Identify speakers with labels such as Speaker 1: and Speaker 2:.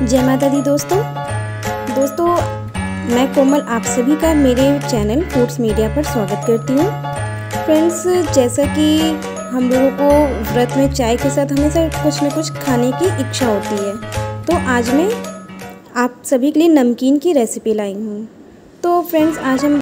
Speaker 1: जय माता दी दोस्तों। दोस्तों, मैं कोमल आप सभी का मेरे चैनल फूड्स मीडिया पर स्वागत करती हूँ। फ्रेंड्स जैसा कि हम लोगों को व्रत में चाय के साथ हमेशा कुछ ना कुछ खाने की इच्छा होती है तो आज मैं आप सभी के लिए नमकीन की रेसिपी लाई हूँ। तो फ्रेंड्स आज हम